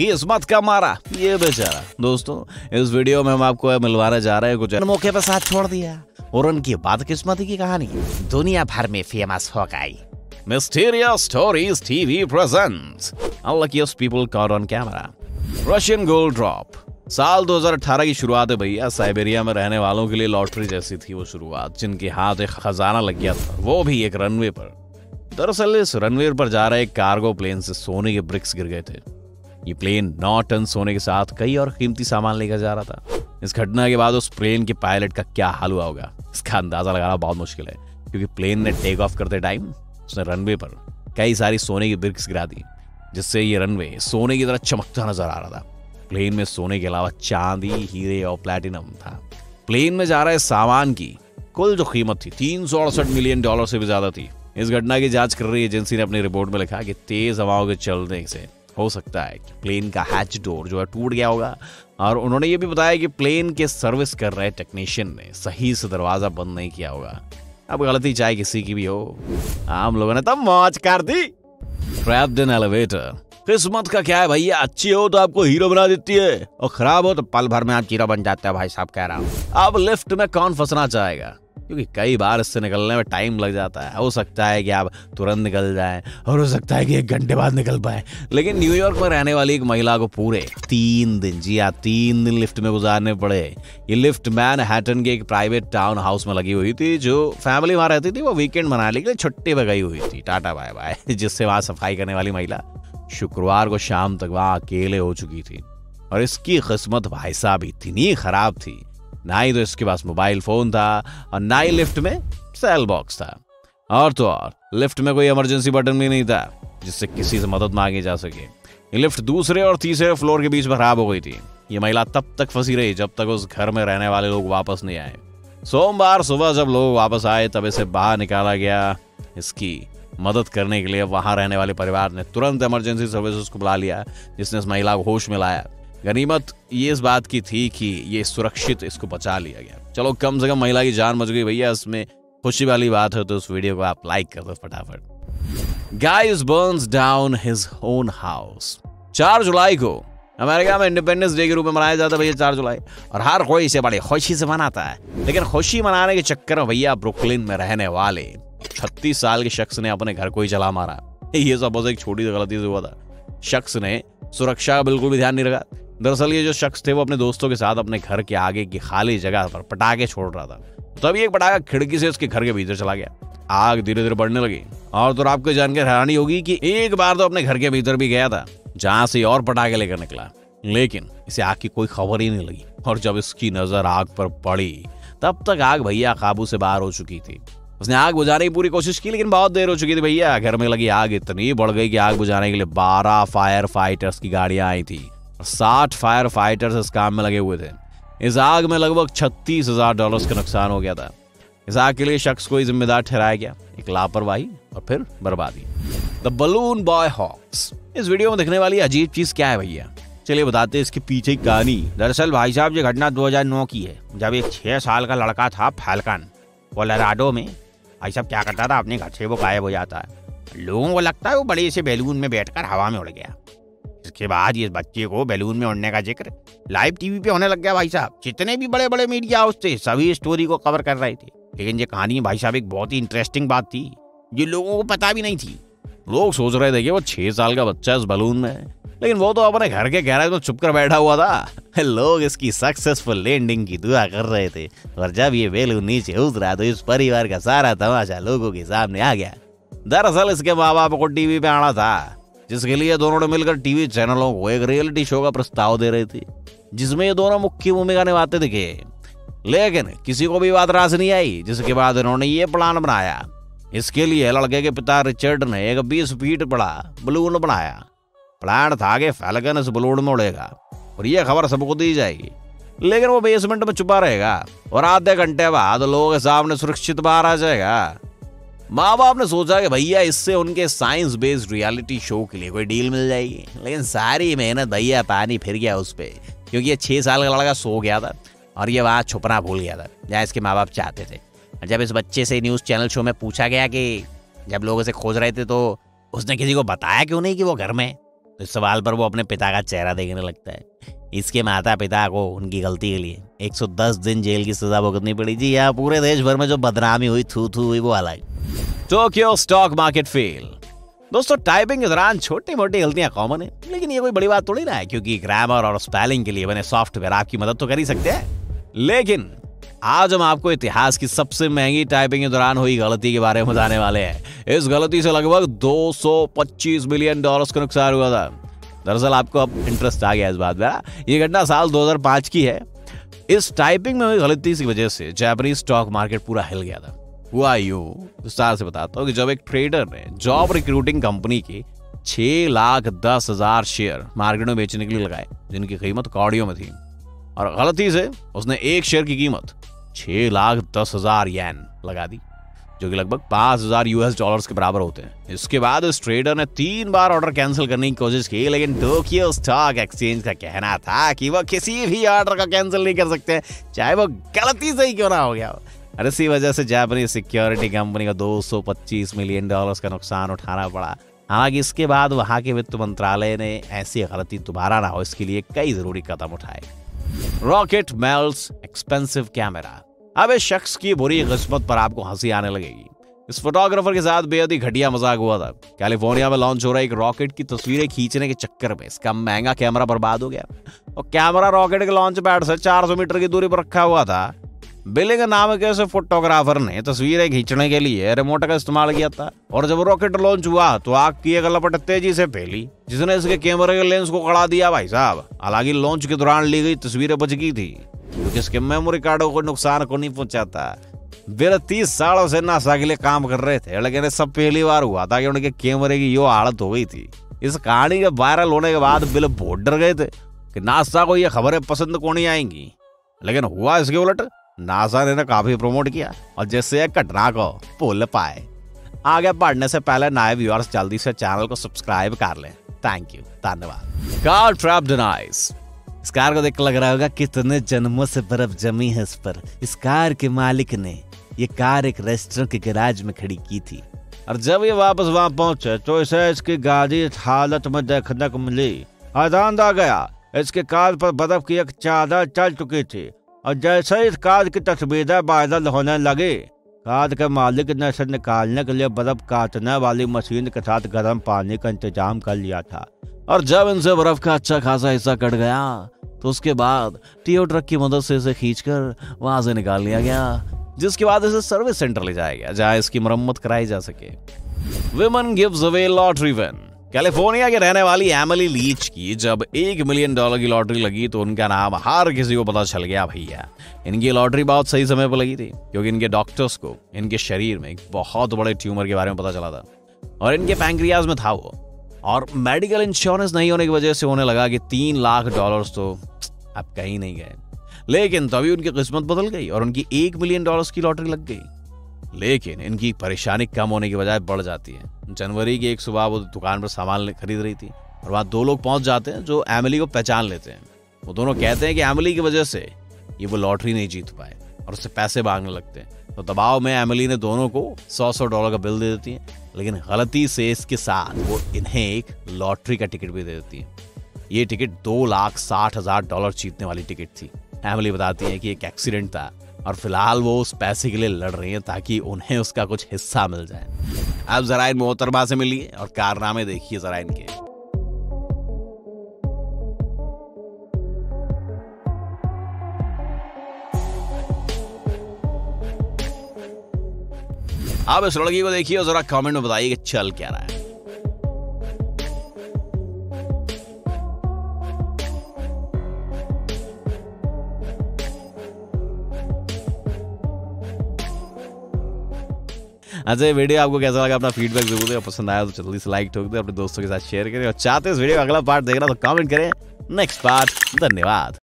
किस्मत का मारा। ये बेचारा। दोस्तों इस वीडियो में हम आपको मिलवाने जा रहे हैं कुछ मौके पर साथ छोड़ दिया। और उनकी बाद किस्मत की कहानी। दुनिया भर में फ़ेमस हो गई। Mysterious Stories TV presents Unluckiest People Caught on Camera Russian Gold Drop साल 2018 की शुरुआत है भैया। साइबेरिया में रहने वालों के लिए लॉटरी जैसी थी वो शुरुआत जिनके हाथ एक खजाना लग गया था। वो भी एक रनवे पर। दरअसल इस रनवे पर जा रहे एक कार्गो प्लेन से सोने के ब्रिक्स गिर गए थे। ये प्लेन नौ टन सोने के साथ कई और कीमती सामान लेकर जा रहा था। इस घटना के बाद उस प्लेन के पायलट का क्या हाल हुआ होगा? इसका अंदाज़ा लगाना बहुत मुश्किल है, क्योंकि प्लेन ने टेक ऑफ़ करते टाइम उसने रनवे पर कई सारी सोने की ब्रिक्स गिरा दी, जिससे ये रनवे सोने की तरह चमकता नज़र आ रहा था। प्लेन में सोने के अलावा चांदी, हीरे और प्लेटिनम था। प्लेन में जा रहे सामान की कुल जो कीमत थी, तीन सौ अड़सठ मिलियन डॉलर से भी ज़्यादा थी। इस घटना की जाँच कर रही एजेंसी ने अपनी रिपोर्ट में लिखा कि तेज हवाओं के चलने से हो सकता है कि प्लेन का हैच डोर जो है टूट गया होगा। और उन्होंने ये भी बताया कि प्लेन के सर्विस कर रहे टेक्नीशियन ने सही से दरवाज़ा बंद नहीं किया होगा। अब गलती चाहे किसी की भी हो। आम लोगों ने तब मौज कर दी। ट्रैप्ड इन एलिवेटर किस्मत का क्या है भैया? अच्छी हो तो आपको हीरो बना देती है। और खराब हो तो पल भर में आप हीरो बन जाते हैं भाई साहब कह रहा हूँ। अब लिफ्ट में कौन फंसना चाहेगा? क्योंकि कई बार इससे निकलने में टाइम लग जाता है। हो सकता है कि आप तुरंत निकल जाएँ और हो सकता है कि एक घंटे बाद निकल पाए। लेकिन न्यूयॉर्क में रहने वाली एक महिला को पूरे तीन दिन, जी हाँ तीन दिन लिफ्ट में गुजारने पड़े। ये लिफ्ट मैन हैटन के एक प्राइवेट टाउन हाउस में लगी हुई थी, जो फैमिली वहाँ रहती थी, वो वीकेंड मनाने लिए छुट्टी पे गई हुई थी। टाटा बाय बाय जिससे वहाँ सफ़ाई करने वाली महिला शुक्रवार को शाम तक वहाँ अकेले हो चुकी थी। और इसकी किस्मत भाई साहब इतनी खराब थी ना ही तो इसके पास मोबाइल फ़ोन था और ना ही लिफ्ट में सेल बॉक्स था। और तो और, लिफ्ट में कोई इमरजेंसी बटन भी नहीं था, जिससे किसी से मदद मांगी जा सके। लिफ्ट दूसरे और तीसरे फ्लोर के बीच में खराब हो गई थी। ये महिला तब तक फंसी रही जब तक उस घर में रहने वाले लोग वापस नहीं आए। सोमवार सुबह जब लोग वापस आए, तब इसे बाहर निकाला गया। इसकी मदद करने के लिए वहाँ रहने वाले परिवार ने तुरंत इमरजेंसी सर्विसेज़ को बुला लिया, जिसने इस महिला को होश में लाया। गनीमत, ये इस बात की थी कि ये सुरक्षित इसको बचा लिया गया। चलो, कम से कम महिला की जान बच गई। भैया, इसमें खुशी वाली बात है तो उस वीडियो को आप लाइक कर दो फटाफट। Guys burns down his own house चार जुलाई को अमेरिका में इंडिपेंडेंस डे के रूप में मनाया जाता है भैया, चार जुलाई। और हर कोई इसे बड़ी खुशी से मनाता है। लेकिन खुशी मनाने के चक्कर में भैया ब्रुकलिन में रहने वाले छत्तीस साल के शख्स ने अपने घर को ही चला मारा। ये सब बस एक छोटी सी गलती से हुआ था। शख्स ने सुरक्षा का बिल्कुल भी ध्यान नहीं रखा। दरअसल ये जो शख्स थे वो अपने दोस्तों के साथ अपने घर के आगे की खाली जगह पर पटाखे छोड़ रहा था। तभी एक पटाखा खिड़की से उसके घर के भीतर चला गया। आग धीरे धीरे बढ़ने लगी और तो आपको जानकर हैरानी होगी कि एक बार तो अपने घर के भीतर भी गया था, जहाँ से और पटाखे लेकर निकला। लेकिन इसे आग की कोई खबर ही नहीं लगी और जब इसकी नज़र आग पर पड़ी, तब तक आग भैया काबू से बाहर हो चुकी थी। उसने आग बुझाने की पूरी कोशिश की, लेकिन बहुत देर हो चुकी थी भैया। घर में लगी आग इतनी बढ़ गई कि आग बुझाने के लिए बारह फायर फाइटर्स की गाड़ियाँ आई थी। साठ फायर फाइटर्स इस काम में लगे हुए थे। इस आग में लगभग छत्तीस हज़ार डॉलर का नुकसान हो गया था। इस आग के लिए शख्स को जिम्मेदार ठहराया गया। एक लापरवाही और फिर बर्बादी। द बलून बॉय हॉक्स इस वीडियो में दिखने वाली अजीब चीज़ क्या है भैया? चलिए बताते हैं इसके पीछे की कहानी। दरअसल भाई साहब, ये घटना 2009 की है, जब एक छह साल का लड़का था फैलकन। कोलोराडो में, भाई साहब, क्या करता था? अपने घर से वो गायब हो जाता है। लोगों को लगता है वो बड़े से बैलून में बैठकर हवा में उड़ गया। इसके बाद ये बच्चे को बैलून में उड़ने का ज़िक्र लाइव टीवी पे होने लग गया भाई साहब। जितने भी बड़े बड़े मीडिया हाउस थे, सभी स्टोरी को कवर कर रहे थे। लेकिन ये कहानी भाई साहब एक बहुत ही इंटरेस्टिंग बात थी। जो लोगों को पता भी नहीं थी। लोग सोच रहे थे कि वो छह साल का बच्चा इस बलून में है। लेकिन वो तो अपने घर के गैराज में चुप कर बैठा हुआ था। लोग इसकी सक्सेसफुल लैंडिंग की दुआ कर रहे थे। और जब ये बेलून नीचे उतरा तो इस परिवार का सारा तमाशा लोगों के सामने आ गया। दरअसल इसके माँ बाप को टीवी पे आना था। जिसके लिए दोनों ने मिलकर टीवी चैनलों को एक रियलिटी शो का प्रस्ताव दे रहे थे, जिसमें ये दोनों मुख्य भूमिका निभाते दिखे। लेकिन किसी को भी बात रास नहीं आई, जिसके बाद इन्होंने ये प्लान बनाया। इसके लिए लड़के के पिता रिचर्ड ने एक बीस फीट बड़ा बलून बनाया। प्लान था कि फैलकन इस बलून में उड़ेगा, और यह खबर सबको दी जाएगी। लेकिन वो बेसमेंट में छुपा रहेगा, और आधे घंटे बाद लोगों के सामने सुरक्षित बाहर आ जाएगा। माँ बाप ने सोचा कि भैया, इससे उनके साइंस बेस्ड रियलिटी शो के लिए कोई डील मिल जाएगी। लेकिन सारी मेहनत भैया पानी फिर गया उस पर क्योंकि ये छः साल का लड़का सो गया था और ये वहाँ छुपना भूल गया था, जहाँ इसके माँ बाप चाहते थे। जब इस बच्चे से न्यूज़ चैनल शो में पूछा गया कि जब लोग इसे खोज रहे थे तो उसने किसी को बताया क्यों नहीं कि वो घर में तो इस सवाल पर वो अपने पिता का चेहरा देखने लगता है। इसके माता पिता को उनकी गलती के लिए 110 दिन जेल की सजा भुगतनी पड़ी। जी यहाँ पूरे देश भर में जो बदनामी हुई थू थू हुई, वो अलग। टोक्यो स्टॉक मार्केट फेल दोस्तों टाइपिंग के दौरान छोटी मोटी गलतियाँ कॉमन है, लेकिन ये कोई बड़ी बात थोड़ी ना है, क्योंकि ग्रामर और स्पेलिंग के लिए बने सॉफ्टवेयर आपकी मदद तो कर ही सकते हैं। लेकिन, आज हम आपको इतिहास की सबसे महँगी टाइपिंग के दौरान हुई गलती के बारे में बताने वाले हैं। इस गलती से लगभग 225 मिलियन डॉलर्स का नुकसान हुआ था। दरअसल आपको अब इंटरेस्ट आ गया इस बात में ये घटना साल 2005 की है। इस टाइपिंग में हुई गलती की वजह से जापानीज स्टॉक मार्केट पूरा हिल गया था। हुआ यू विस्तार से बताता हूँ कि जब एक ट्रेडर ने जॉब रिक्रूटिंग कंपनी की छह लाख दस हज़ार शेयर मार्केट में बेचने के लिए लगाए, जिनकी कीमत कौड़ियों में थी, और गलती से उसने एक शेयर की कीमत छह लाख दस हज़ार येन लगा दी, जो कि लगभग पाँच हज़ार यूएस डॉलर्स के बराबर होते हैं। इसके बाद उस ट्रेडर ने तीन बार ऑर्डर कैंसिल करने की कोशिश की, लेकिन टोक्यो स्टॉक एक्सचेंज का कहना था कि वह किसी भी ऑर्डर का कैंसिल नहीं कर सकते, चाहे वो गलती से ही क्यों ना हो गया और इसी वजह से जापानीज सिक्योरिटी कंपनी को 225 मिलियन डॉलर्स का नुकसान उठाना पड़ा। हालाँकि इसके बाद वहाँ के वित्त मंत्रालय ने ऐसी गलती दोबारा ना हो, इसके लिए कई ज़रूरी कदम उठाए। रॉकेट मेल्स एक्सपेंसिव कैमरा अब इस शख्स की बुरी किस्मत पर आपको हँसी आने लगेगी। इस फोटोग्राफर के साथ बेहद ही घटिया मज़ाक हुआ था। कैलिफ़ोर्निया में लॉन्च हो रहा एक रॉकेट की तस्वीरें खींचने के चक्कर में इसका महँगा कैमरा बर्बाद हो गया। और कैमरा रॉकेट के लॉन्च पैड से 400 मीटर की दूरी पर रखा हुआ था। बिलिंग नाम के ऐसे फोटोग्राफर ने तस्वीरें खींचने के लिए रिमोट का इस्तेमाल किया था। और जब रॉकेट लॉन्च हुआ तो आग की एक लपट तेज़ी से फैली, जिसने इसके कैमरे के लेंस को कड़ा दिया भाई साहब। हालाँकि लॉन्च के दौरान ली गई तस्वीरें बच गई थी, क्योंकि इसके मेमोरी कार्डों को नुकसान को नहीं पहुंचाता। वे तीस सालों से नासा के लिए काम कर रहे थे, लेकिन सब पहली बार हुआ था कि उनके कैमरे की यो हालत हो गई थी। इस कहानी के वायरल होने के बाद बिल बहुत डर गए थे कि नासा को ये खबरें पसंद को नहीं आएँगी। लेकिन हुआ इसके उलट नासा ने काफ़ी प्रमोट किया और जिससे घटना को भूल पाए। आगे बढ़ने से पहले नए व्यूअर्स जल्दी से चैनल को सब्सक्राइब कर लें। थैंक यू धन्यवाद। कार ट्रैप डिनाइज इस कार को देख लग रहा होगा कितने जन्मों से बर्फ़ जमी है इस पर। इस कार के मालिक ने ये कार एक रेस्टोरेंट के गैराज में खड़ी की थी। और जब ये वापस वहाँ पहुँचे तो इसे इसकी गाड़ी हालत में देखने को मिली। आदान आ गया। इसके कार पर बर्फ़ की एक चादर चल चुकी थी। और जैसे इस कार की तस्वीरें वायरल होने लगी कार के मालिक ने इसे निकालने के लिए बर्फ़ काटने वाली मशीन के साथ गर्म पानी का इंतज़ाम कर लिया था। और जब इनसे बर्फ़ का अच्छा खासा हिस्सा कट गया तो उसके बाद टीओ ट्रक की मदद से इसे खींचकर वहाँ से निकाल लिया गया, जिसके बाद इसे सर्विस सेंटर ले जाया गया, जहाँ इसकी मरम्मत कराई जा सके। Women gives away lottery win. California के रहने वाली एमली लीच की जब एक मिलियन डॉलर की लॉटरी लगी तो उनका नाम हर किसी को पता चल गया, भैया, इनकी लॉटरी बहुत सही समय पर लगी थी, क्योंकि इनके डॉक्टर्स को, इनके शरीर में एक बहुत बड़े ट्यूमर के बारे में पता चला था, और इनके पैंक्रियाज में था वो, और मेडिकल इंश्योरेंस नहीं होने की वजह से उन्हें लगा कि तीन लाख डॉलर तो अब कहीं नहीं गए, लेकिन तभी उनकी किस्मत बदल गई और उनकी एक मिलियन डॉलर की लॉटरी लग गई। लेकिन इनकी परेशानी कम होने की बजाय बढ़ जाती है। जनवरी की एक सुबह वो दुकान पर सामान खरीद रही थी और वहाँ दो लोग पहुँच जाते हैं जो एमिली को पहचान लेते हैं। वो दोनों कहते हैं कि एमिली की वजह से ये वो लॉटरी नहीं जीत पाए और उससे पैसे मांगने लगते हैं। तो दबाव में एमिली ने दोनों को सौ सौ डॉलर का बिल दे देती है, लेकिन गलती से इसके साथ वो इन्हें एक लॉटरी का टिकट भी दे देती है। ये टिकट दो लाख साठ हज़ार डॉलर जीतने वाली टिकट थी। एमिली बताती है कि एक एक्सीडेंट था। और फ़िलहाल वो उस पैसे के लिए लड़ रही हैं ताकि उन्हें उसका कुछ हिस्सा मिल जाए। अब जरा इन मोहतरमा से मिलिए और कारनामे देखिए जरा इनके अब इस लड़की को देखिए और जरा कमेंट में बताइए कि चल क्या रहा है। अच्छा ये वीडियो आपको कैसा लगा? अपना फीडबैक ज़रूर देगा पसंद आया तो जल्दी से लाइक ठोक दे। अपने दोस्तों के साथ शेयर करें। और चाहते हैं इस वीडियो का अगला पार्ट देखना तो कमेंट करें। नेक्स्ट पार्ट धन्यवाद।